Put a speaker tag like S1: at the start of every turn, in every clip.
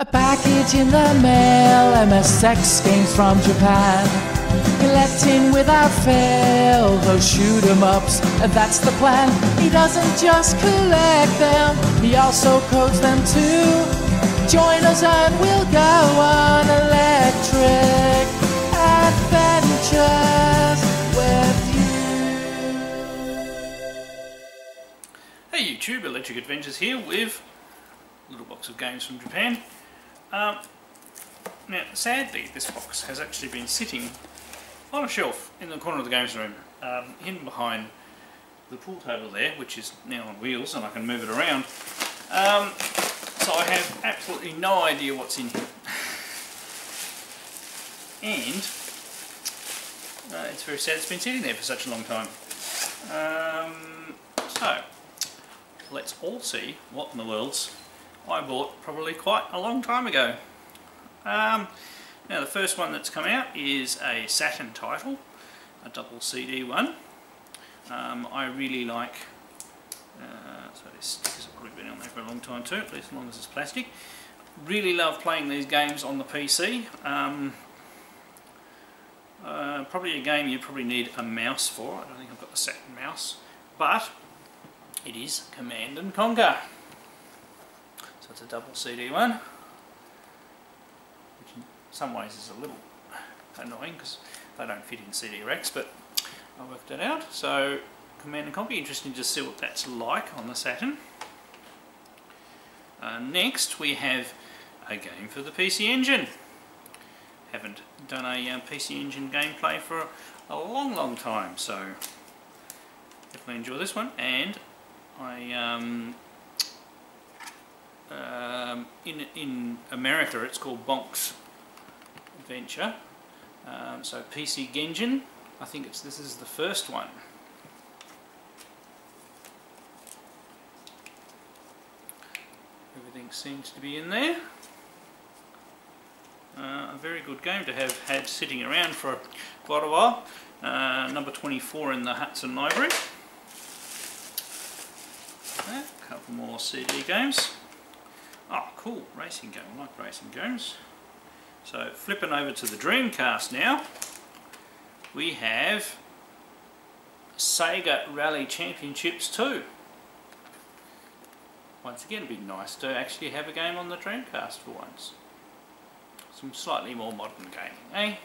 S1: A package in the mail, MSX games from Japan. Collecting without fail, those shoot 'em ups, that's the plan. He doesn't just collect them, he also codes them too. Join us and we'll go on electric adventures with you.
S2: Hey YouTube, Electric Adventures here with a little box of games from Japan. Um, now, sadly, this box has actually been sitting on a shelf in the corner of the games room, um, hidden behind the pool table there, which is now on wheels and I can move it around. Um, so I have absolutely no idea what's in here. And uh, it's very sad it's been sitting there for such a long time. Um, so, let's all see what in the world's I bought probably quite a long time ago. Um, now the first one that's come out is a Saturn title, a double CD one. Um, I really like, uh, so these stickers have probably been on there for a long time too, at least as long as it's plastic. Really love playing these games on the PC. Um, uh, probably a game you probably need a mouse for. I don't think I've got the Saturn mouse, but it is Command and Conquer. So it's a double CD one, which in some ways is a little annoying because they don't fit in CD racks, but I worked it out. So Command and Conquer, interesting to see what that's like on the Saturn. Uh, next we have a game for the PC Engine. Haven't done a uh, PC Engine gameplay for a, a long long time, so definitely enjoy this one. And I um, um, in in America it's called Bonk's Adventure. Um, so PC Genjin, I think it's this is the first one. Everything seems to be in there. Uh, a very good game to have had sitting around for quite a while. Uh, number 24 in the Hudson Library. A couple more CD games. Oh, cool, racing game. I like racing games. So, flipping over to the Dreamcast now, we have Sega Rally Championships 2. Once again, it'd be nice to actually have a game on the Dreamcast for once. Some slightly more modern gaming, eh?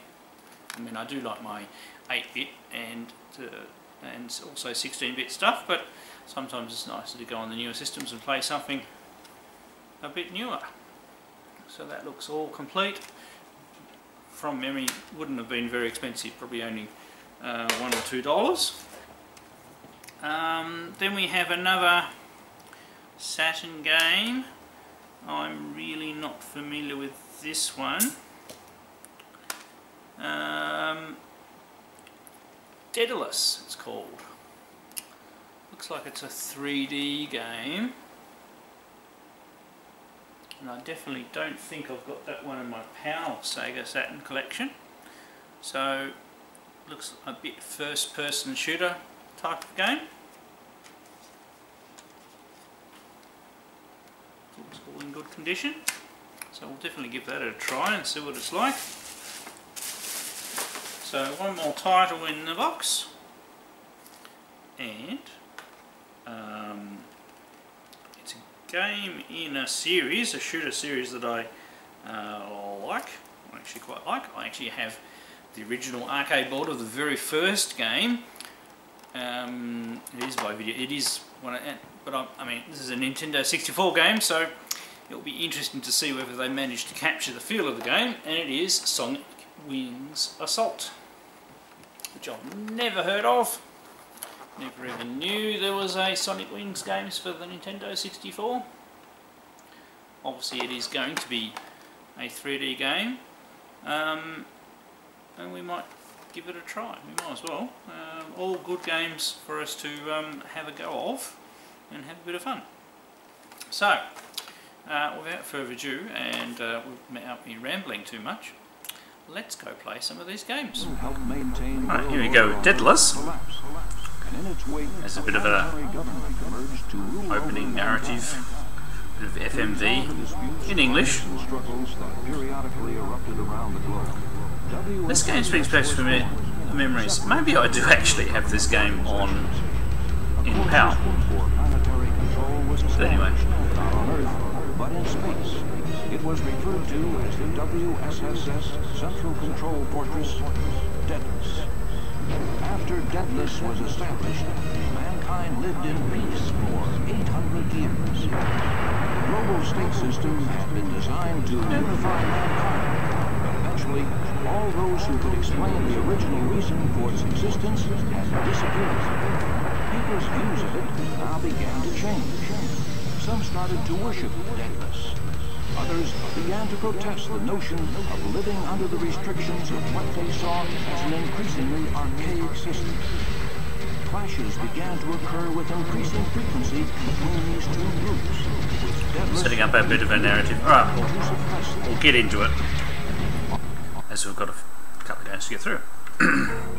S2: I mean, I do like my 8-bit and uh, and also 16-bit stuff, but sometimes it's nicer to go on the newer systems and play something a bit newer. So that looks all complete. From memory, wouldn't have been very expensive, probably only uh, one or two dollars. Um, then we have another Saturn game. I'm really not familiar with this one. Um, Daedalus, it's called. Looks like it's a 3D game. And I definitely don't think I've got that one in my PAL Sega Saturn collection. So, looks a bit first person shooter type of game. Looks all in good condition. So we'll definitely give that a try and see what it's like. So one more title in the box. And um, game in a series, a shooter series that I uh, like, I actually quite like. I actually have the original arcade board of the very first game. Um, it is by video, it is one, but I, I mean this is a Nintendo 64 game so it'll be interesting to see whether they manage to capture the feel of the game and it is Sonic Wings Assault which I've never heard of never even knew there was a Sonic Wings games for the Nintendo 64 obviously it is going to be a 3D game um, and we might give it a try. We might as well. Um, all good games for us to um, have a go of and have a bit of fun. So uh, without further ado, and uh, without me rambling too much, let's go play some of these games. Right, here we go, Daedalus. There's a bit of a opening narrative bit of FMV in English. This game brings back for me memories. Maybe I do actually have this game on in PAL. But anyway.
S3: But in space, it was referred to as the WSSS Central Control Fortress, Daedalus. After Daedalus was established, mankind lived in peace for 800 years. The global state system had been designed to unify mankind, but eventually, all those who could explain the original reason for its existence had disappeared. People's views of it now began to change. Some started to worship Daedalus. Others began to protest the notion of living under the restrictions of what they saw as an increasingly archaic system. Clashes began to occur with increasing frequency between these two groups.
S2: Setting up a bit of a narrative. Alright, we'll, we'll get into it. As we've got a couple of games to get through.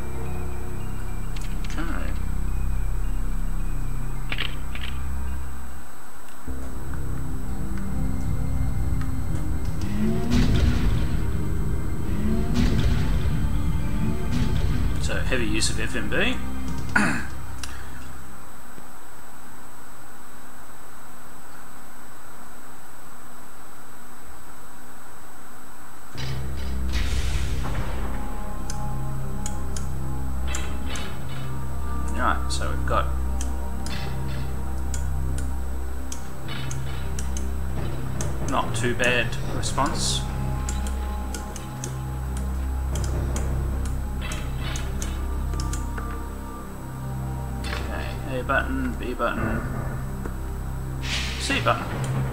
S2: use of FMV. Right, so we've got not too bad response. Button, B button, C button.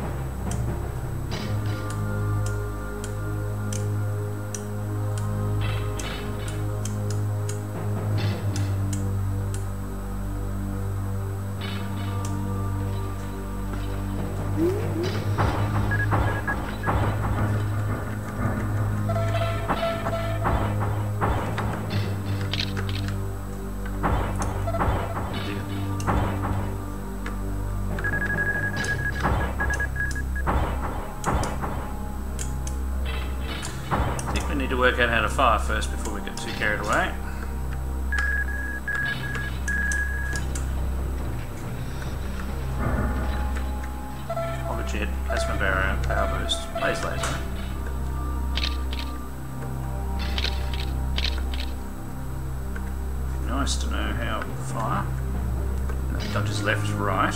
S2: Dodges left, right.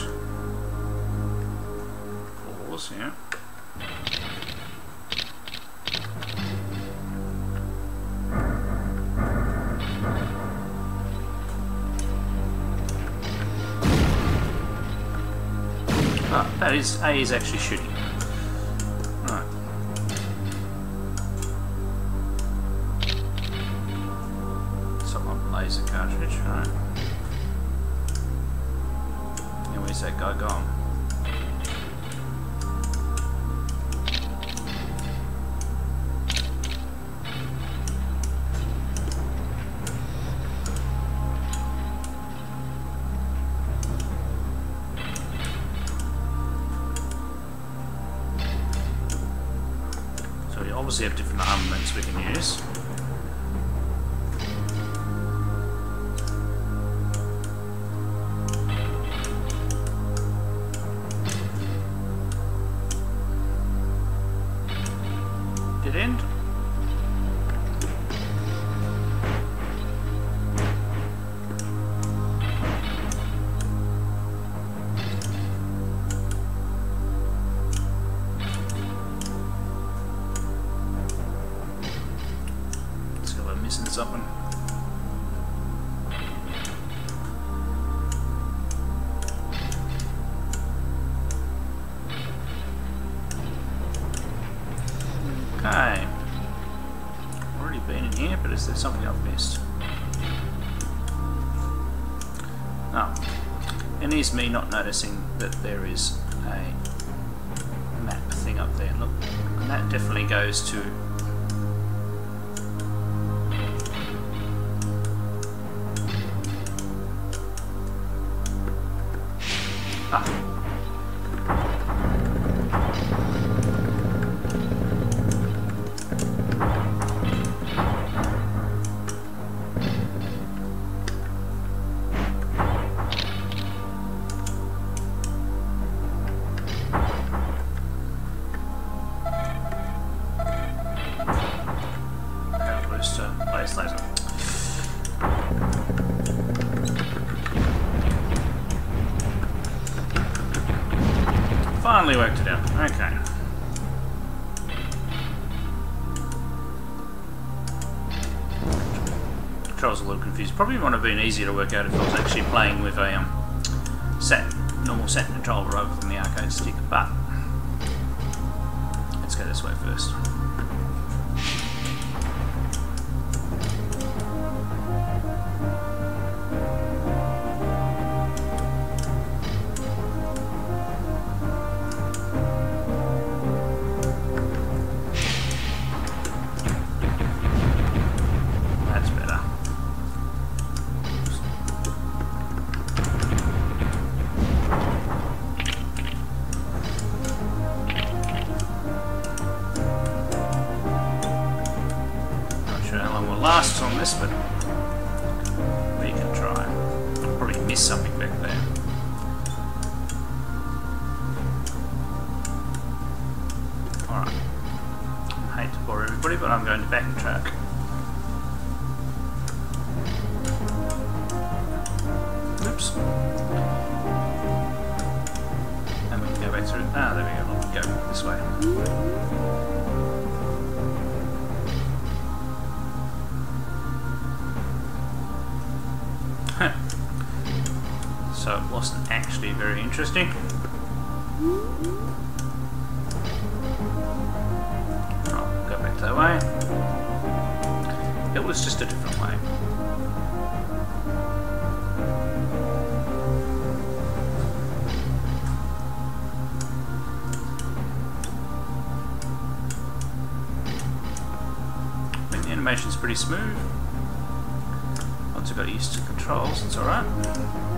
S2: Pause, yeah. Oh, that is A is actually shooting. Something. Okay. Already been in here, but is there something I've missed? No. And here's me not noticing that there is a map thing up there. Look, and that definitely goes to Controls a little confused. Probably would have been easier to work out if I was actually playing with a um, sat, normal sat controller rather than the arcade stick, but let's go this way first. Wasn't actually very interesting. Go back that way. It was just a different way. I think the animation's pretty smooth. Once I got used to controls, it's alright.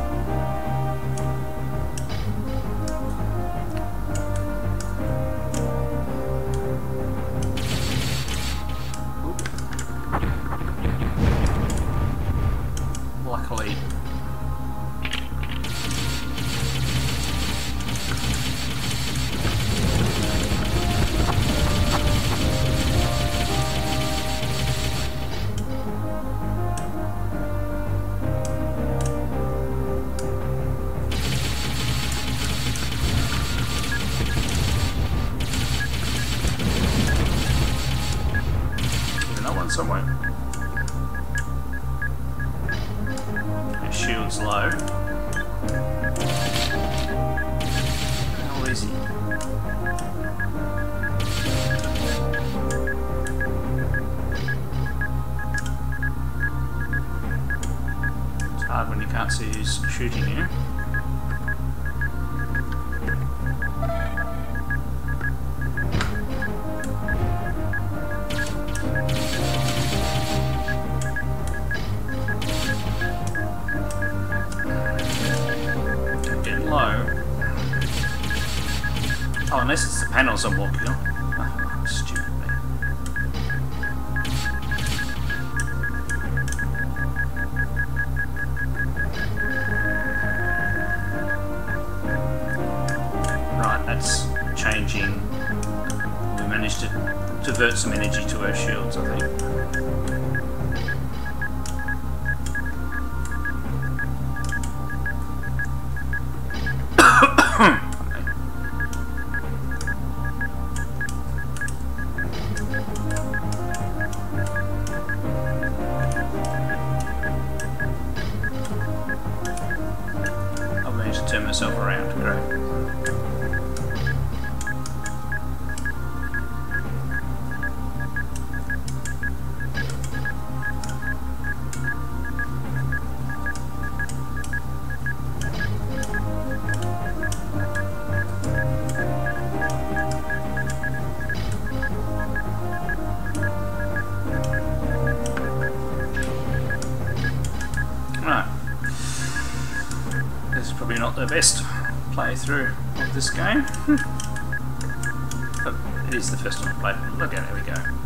S2: shield's low. How is he? It's hard when you can't see who's shooting you. The turn myself around. Right. Playthrough of this game. but it is the first one. Look at there we go.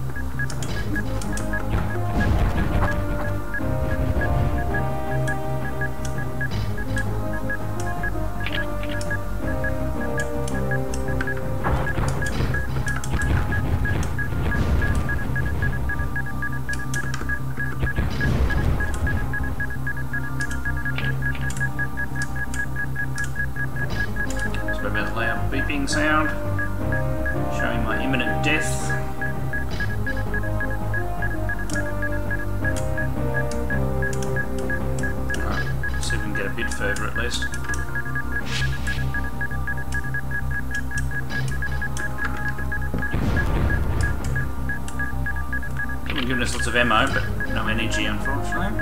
S2: Been giving us lots of ammo, but no energy unfortunately.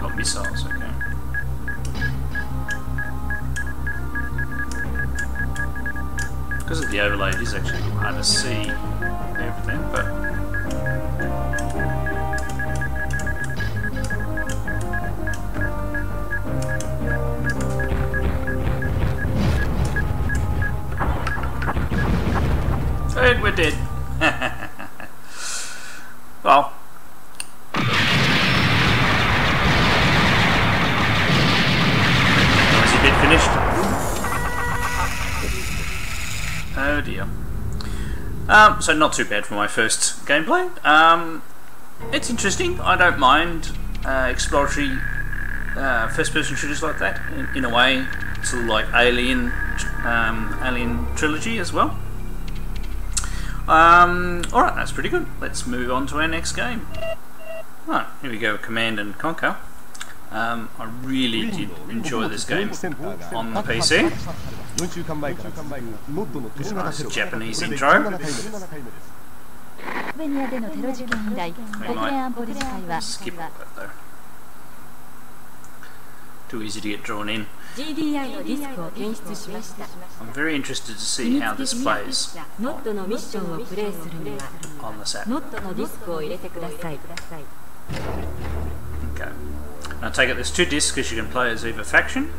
S2: Got missiles, okay. Because of the overlay, it is actually hard to see everything, but Um, so not too bad for my first gameplay. Um, it's interesting. I don't mind uh, exploratory uh, first-person shooters like that. In, in a way, of like Alien, um, Alien trilogy as well. Um, Alright, that's pretty good. Let's move on to our next game. Right, here we go, Command and Conquer. Um, I really did enjoy this game on the PC. It's a nice Japanese intro. Skip that though. Too easy to get drawn in. I'm very interested to see how this plays on
S4: the set.
S2: Okay. And I take it there's two discs because you can play as either faction.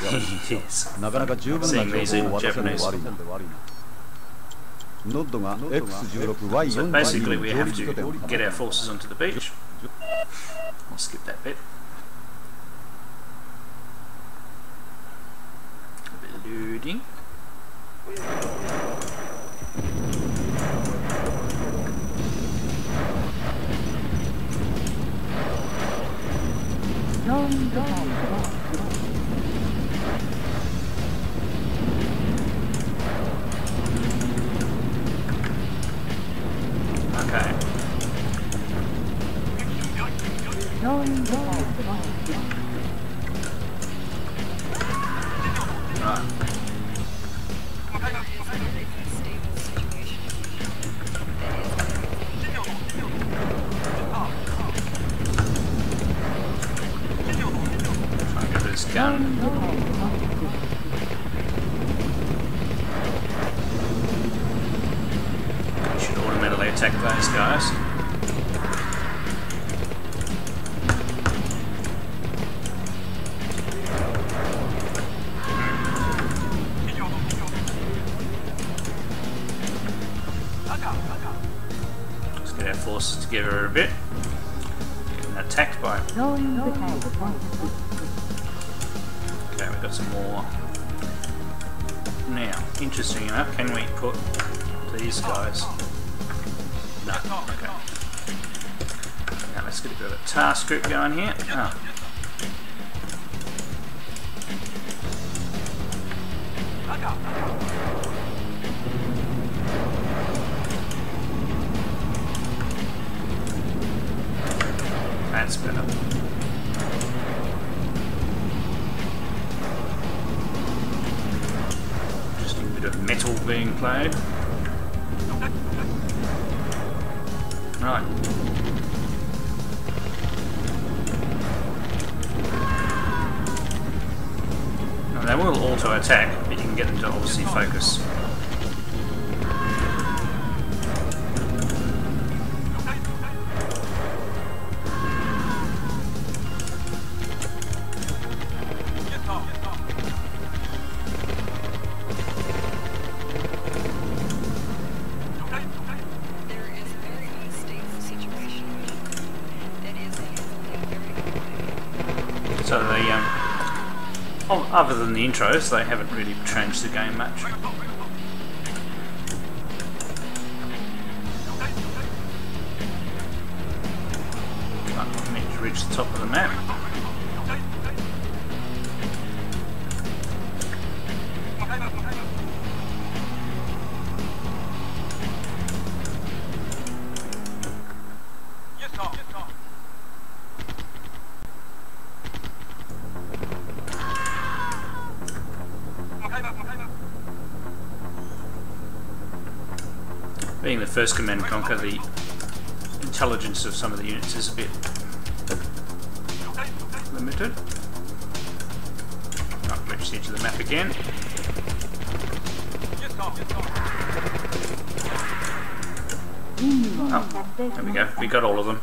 S2: yes. Seeing these in Japanese. So basically we have to get our forces onto the beach. I'll skip that bit. A bit of looting. Okay. Right. Group here. Oh. That's better. Just a bit of metal being played. Right. Auto attack, but you can get them to obviously focus. The intros, they haven't really changed the game much. Being the first Command and Conquer, the intelligence of some of the units is a bit limited. The edge of the map again. Oh, there we go. We got all of them.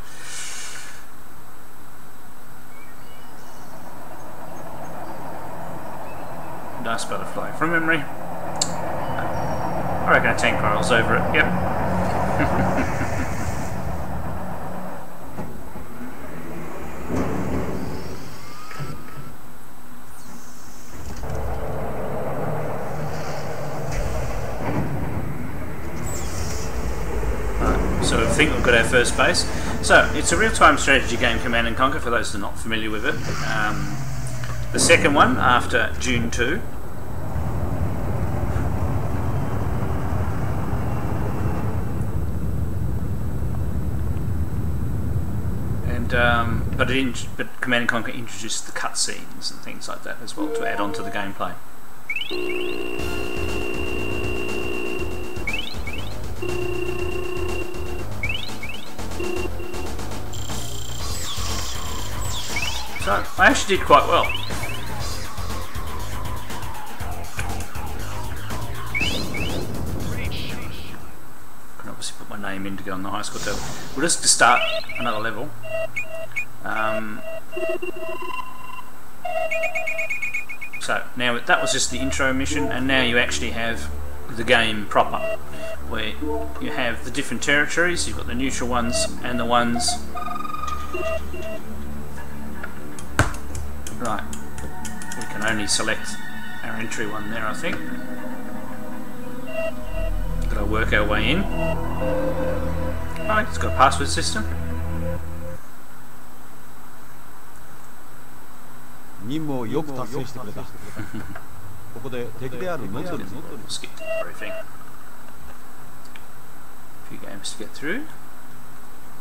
S2: Nice butterfly from memory. I reckon a tank rolls over it. Yep. So I think we've got our first base. So it's a real-time strategy game, Command and Conquer, for those that are not familiar with it. Um, the second one after Dune 2. And um, but it but Command and Conquer introduced the cutscenes and things like that as well to add on to the gameplay. So I actually did quite well. Can obviously put my name in to get on the high score table. We'll just start another level. Um, so now that was just the intro mission, and now you actually have the game proper, where you have the different territories. You've got the neutral ones and the ones Right. We can only select our entry one there, I think. Gotta work our way in. Right, it's got a password system.
S5: 任務をよく達成してくれたここで敵であるノットに
S2: We'll skip the briefing. A few games to get through.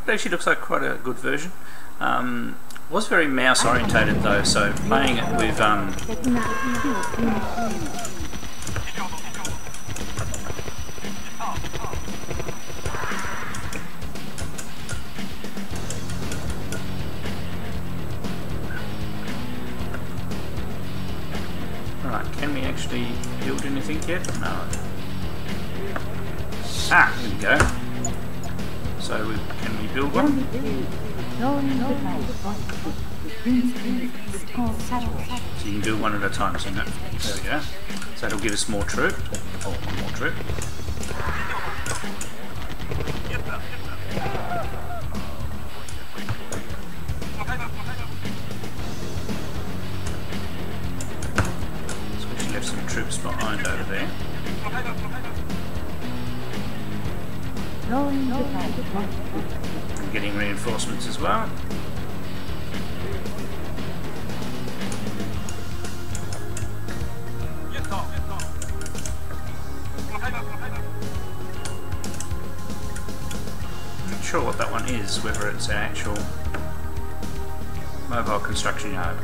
S2: It actually looks like quite a good version. Um, was very mouse orientated though, so playing it with um, No. Ah, here we go. So we, can we build one? So you can do one at a time, so, it? there we go. So that'll give us more troop. Oh, more troop. over there. I'm getting reinforcements as well. I'm not sure what that one is, whether it's an actual mobile construction yard.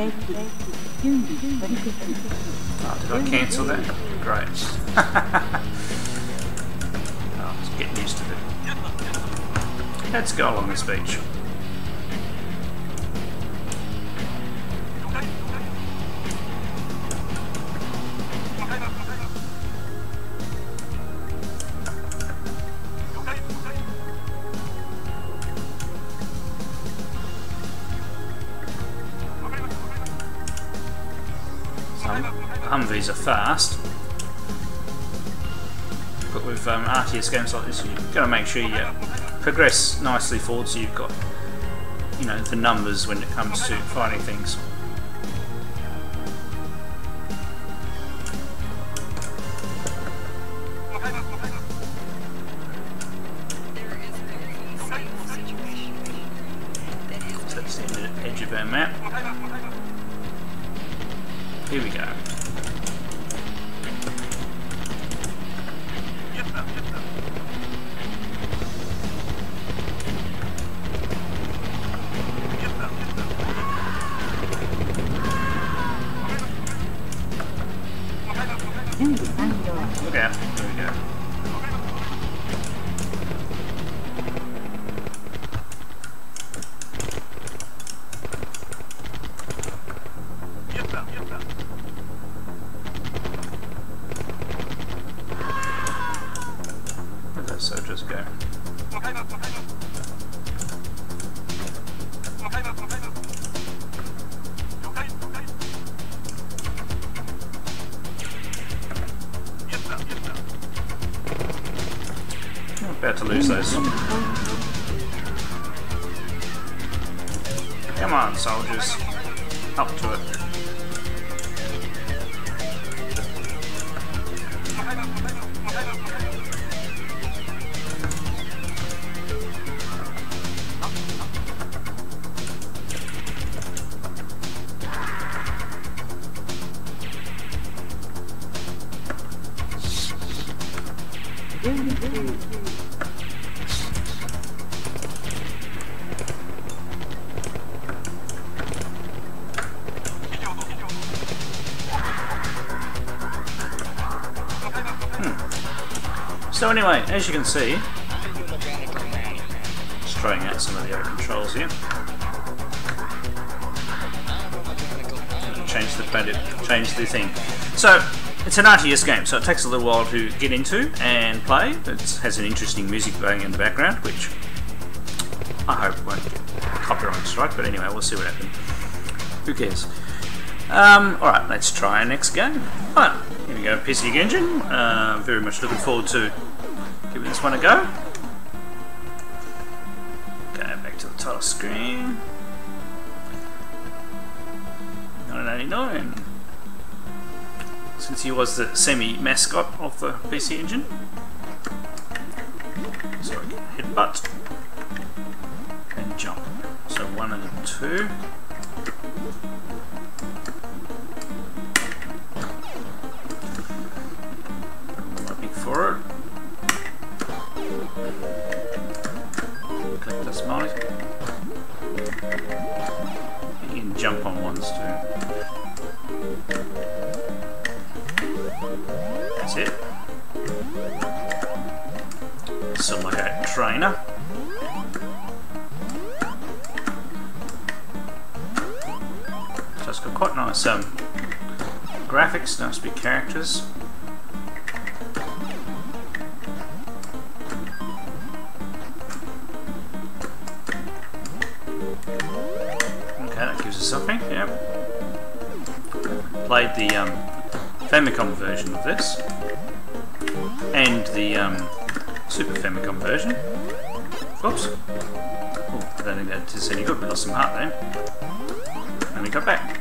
S2: Oh, did I cancel that? Great. oh, just getting used to it. Let's go along this beach. Are fast. But with um, RTS games like this, you've got to make sure you progress nicely forward so you've got, you know, the numbers when it comes to finding things. Out. There we go. So anyway, as you can see, just trying out some of the other controls here. Change the planet, change the thing. So it's an RTS game, so it takes a little while to get into and play. It has an interesting music playing in the background, which I hope won't get copyright strike. But anyway, we'll see what happens. Who cares? Um, Alright, let's try our next game. Alright, here we go, PC Engine. Uh, very much looking forward to giving this one a go. Go back to the title screen. 1989. Since he was the semi-mascot of the PC Engine. So headbutt. And jump. So one and two. For it. You can jump on ones too. That's it. So like a trainer. So it's got quite nice um, graphics, nice big characters. Played the um, Famicom version of this, and the um, Super Famicom version. Oops. Oh, I don't think that is any good, we lost some heart there. And we got back.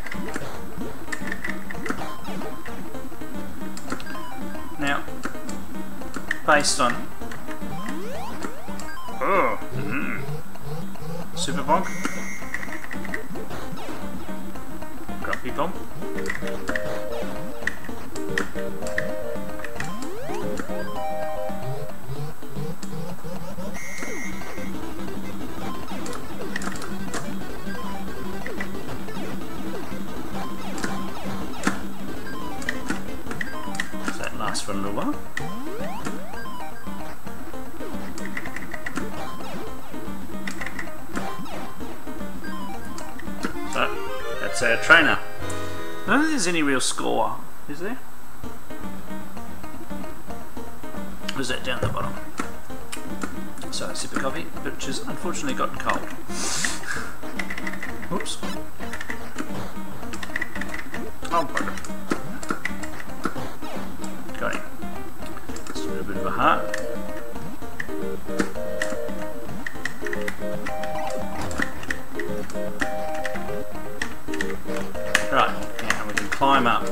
S2: Now, based on. Oh, mm, Super Bonk. So that lasts a that's our trainer. I don't think there's any real score, is there? Or is that down the bottom? So, sip of coffee, which has unfortunately gotten cold. Oops. Oh, bugger. Got him. Just a little bit of a heart. Climb up.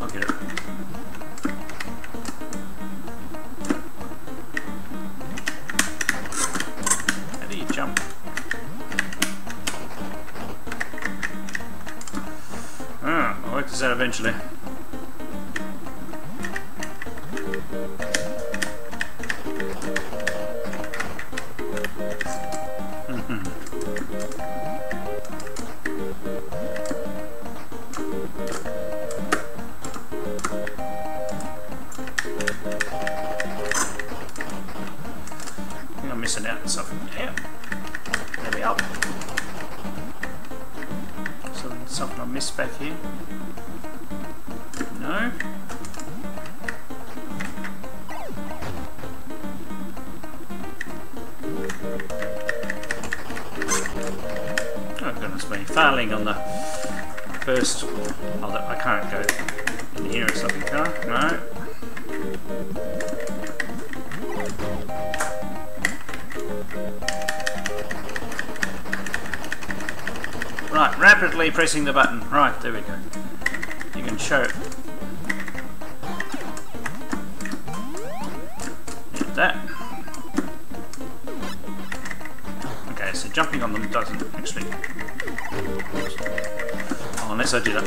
S2: I'll get it. How do you jump? Ah, I'll work this out eventually. Missed back here. No. Oh goodness me, failing on the first. I can't go in here or something, can I? No. Right, rapidly pressing the button. Right, there we go. You can show it. Like that. Okay, so jumping on them doesn't actually. Oh, unless I did it.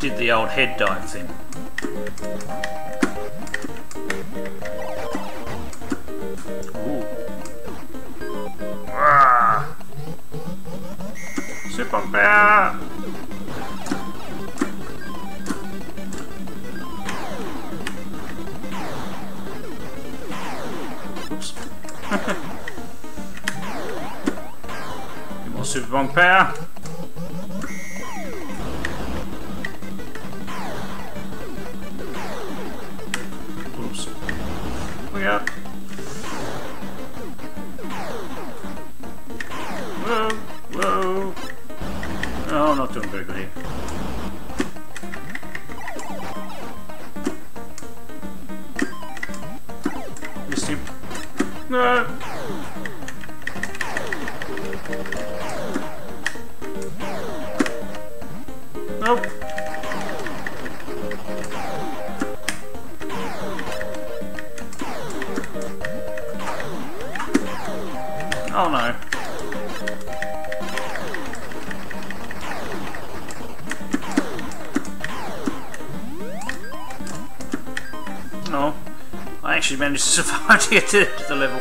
S2: Did the old head dive thing. Get more get to the level.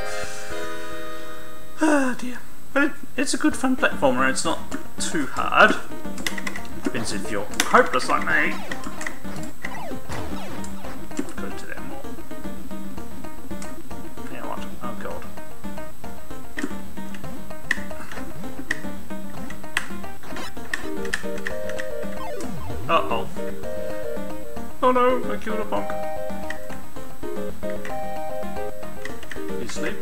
S2: Oh dear. But it, it's a good fun platformer, it's not too hard. Depends if you're hopeless like me. Could do that more. What? Oh god. Uh oh. Oh no, I killed a punk. Sleep?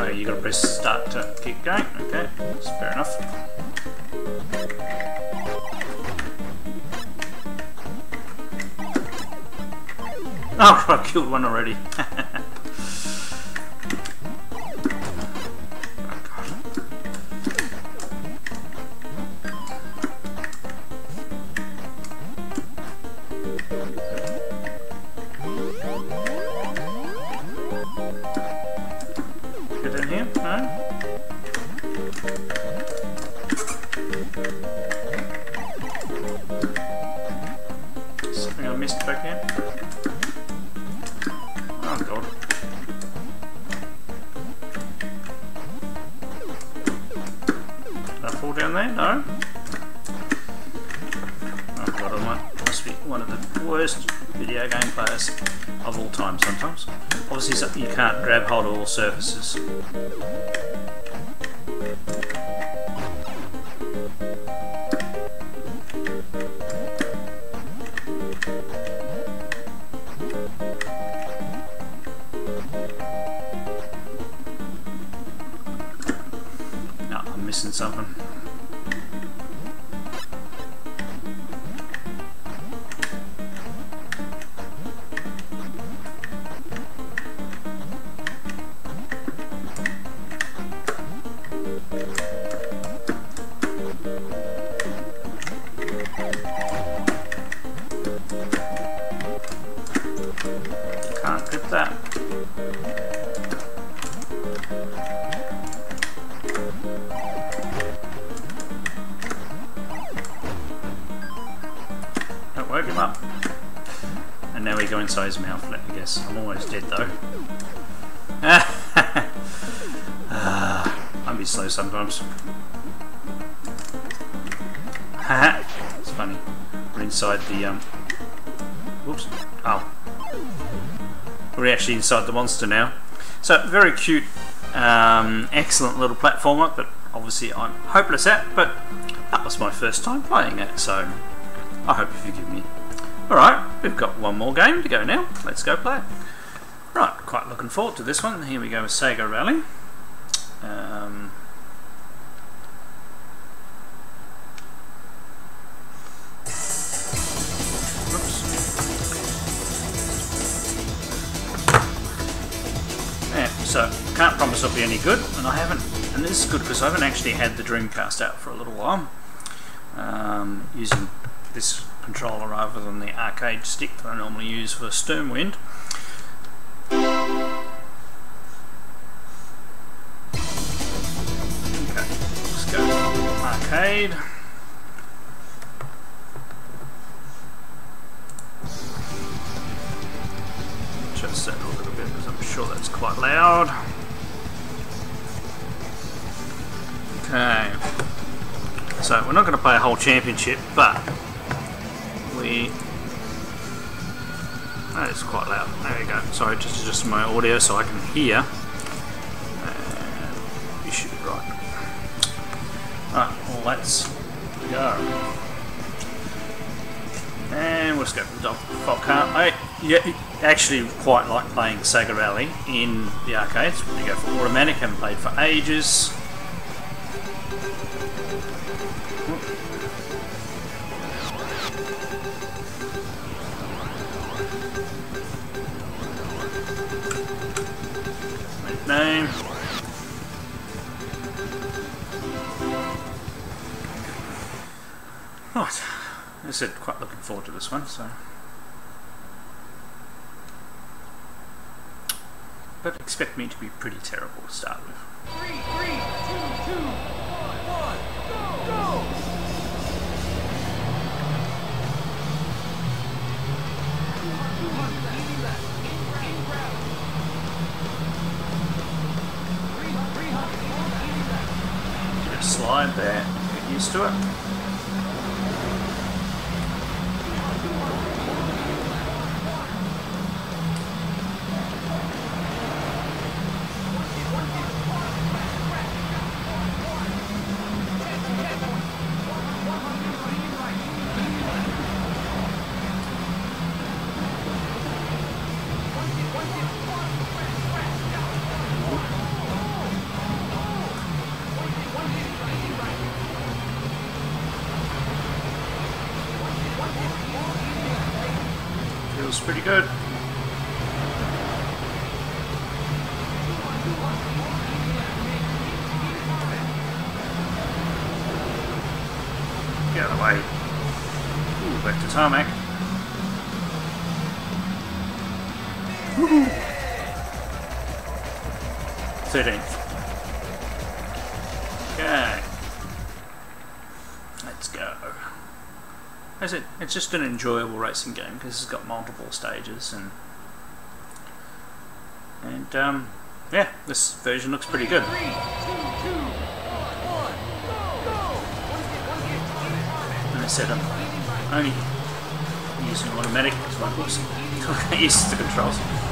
S2: Oh, you gotta press start to keep going. Okay, that's fair enough. Oh, I killed one already. missing something. Actually inside the monster now. So very cute, um, excellent little platformer, but obviously I'm hopeless at, but that was my first time playing it, so I hope you forgive me. Alright, we've got one more game to go now. Let's go play it. Right, quite looking forward to this one. Here we go with Sega Rally. Um, promise it'll be any good, and I haven't. And this is good because I haven't actually had the Dreamcast out for a little while, um, using this controller rather than the arcade stick that I normally use for Sternwind. Championship, but we. That is quite loud. There we go. Sorry, just adjust my audio so I can hear. And you should be right. Alright, well let's go. And we'll just go for the dog car. I yeah, actually quite like playing Sega Rally in the arcades. We go for automatic, haven't played for ages. Name. Right, I said, quite looking forward to this one, so. But expect me to be pretty terrible to start with.
S6: Three, three, two, two,
S2: slide there, get used to it. Feels pretty good. Get out of the way. Ooh, back to tarmac. Thirteenth. Okay. Let's go. As it, it's just an enjoyable racing game because it's got multiple stages and and um, yeah, this version looks pretty good. And I said I'm only using automatic because books don't get used to the controls.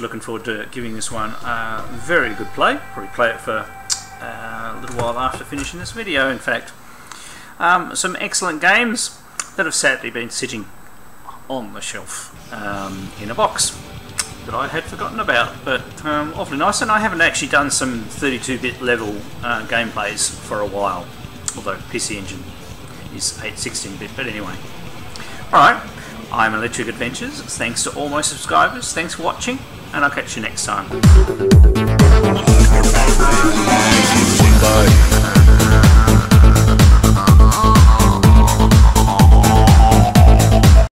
S2: Looking forward to giving this one a very good play. Probably play it for uh, a little while after finishing this video, in fact. Um, some excellent games that have sadly been sitting on the shelf um, in a box that I had forgotten about, but um, awfully nice. And I haven't actually done some 32-bit level uh, gameplays for a while, although PC Engine is 816-bit. But anyway, all right. I'm Electric Adventures. Thanks to all my subscribers. Thanks for watching, and I'll catch you next time.